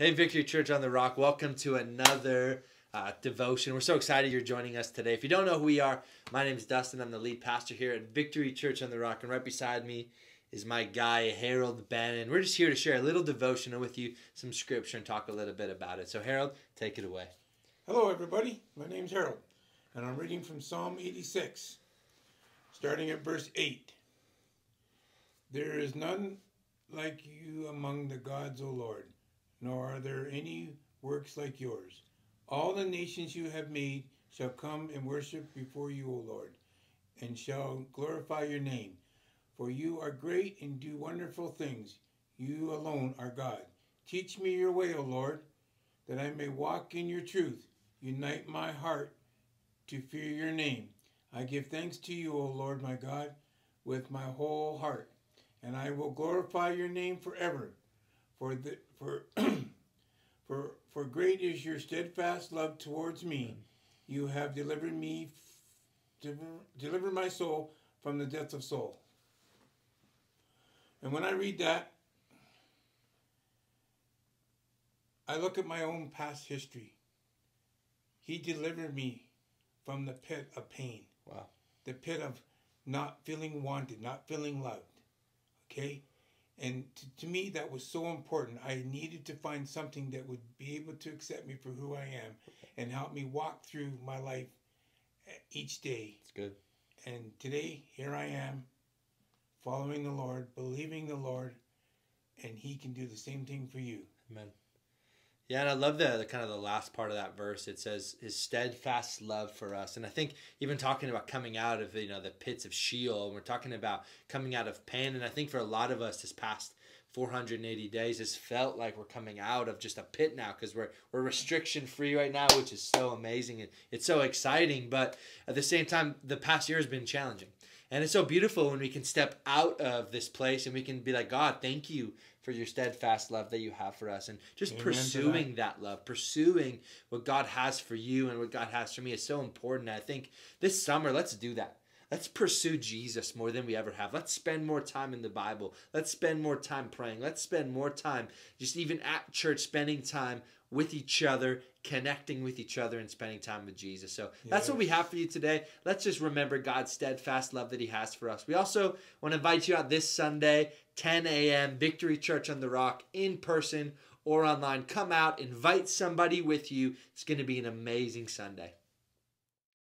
Hey, Victory Church on the Rock, welcome to another uh, devotion. We're so excited you're joining us today. If you don't know who we are, my name is Dustin. I'm the lead pastor here at Victory Church on the Rock, and right beside me is my guy, Harold Bannon. We're just here to share a little devotional with you, some scripture, and talk a little bit about it. So, Harold, take it away. Hello, everybody. My name's Harold, and I'm reading from Psalm 86, starting at verse 8. There is none like you among the gods, O Lord nor are there any works like yours. All the nations you have made shall come and worship before you, O Lord, and shall glorify your name. For you are great and do wonderful things. You alone are God. Teach me your way, O Lord, that I may walk in your truth. Unite my heart to fear your name. I give thanks to you, O Lord my God, with my whole heart, and I will glorify your name forever. For the, for for for great is your steadfast love towards me. You have delivered me delivered my soul from the death of Sheol. And when I read that, I look at my own past history. He delivered me from the pit of pain. Wow. The pit of not feeling wanted, not feeling loved. Okay? And to, to, me, that was so important. I needed to find something that would be able to accept me for who I am and help me walk through my life eh, each day. It's good. And today, here I am, following the Lord, believing the Lord, and He can do the same thing for you. Amen. Yeah, and I love the, the kind of the last part of that verse. It says his steadfast love for us, and I think even talking about coming out of you know the pits of Sheol, we're talking about coming out of pain, and I think for a lot of us this past 480 days has felt like we're coming out of just a pit now because we're we're restriction free right now, which is so amazing and it's so exciting. But at the same time, the past year has been challenging. And it's so beautiful when we can step out of this place and we can be like, God, thank you for your steadfast love that you have for us. And just Amen pursuing that. that love, pursuing what God has for you and what God has for me is so important. I think this summer, let's do that. Let's pursue Jesus more than we ever have. Let's spend more time in the Bible. Let's spend more time praying. Let's spend more time just even at church, spending time with each other, connecting with each other, and spending time with Jesus. So yes. that's what we have for you today. Let's just remember God's steadfast love that He has for us. We also want to invite you out this Sunday, 10 a.m., Victory Church on the Rock, in person or online. Come out, invite somebody with you. It's going to be an amazing Sunday.